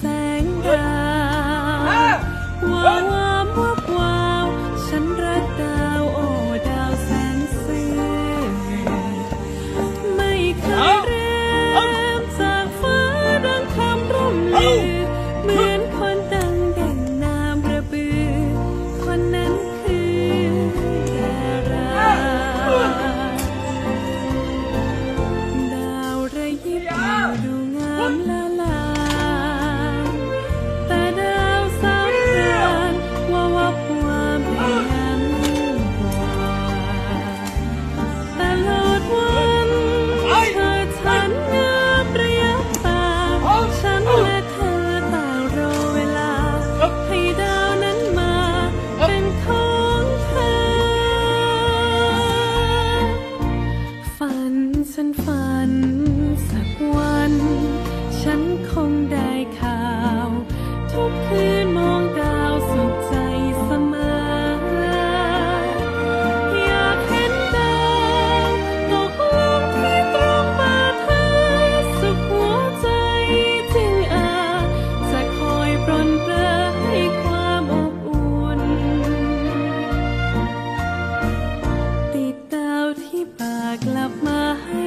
friend. 吗？